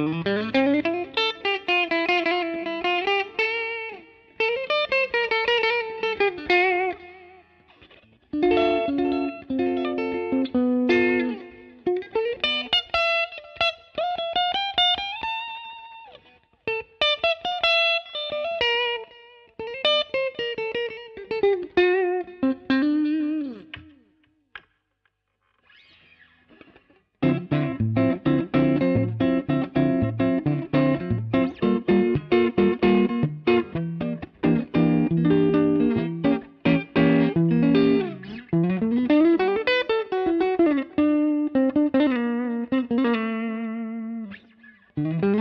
Mm-hmm. Mm-hmm.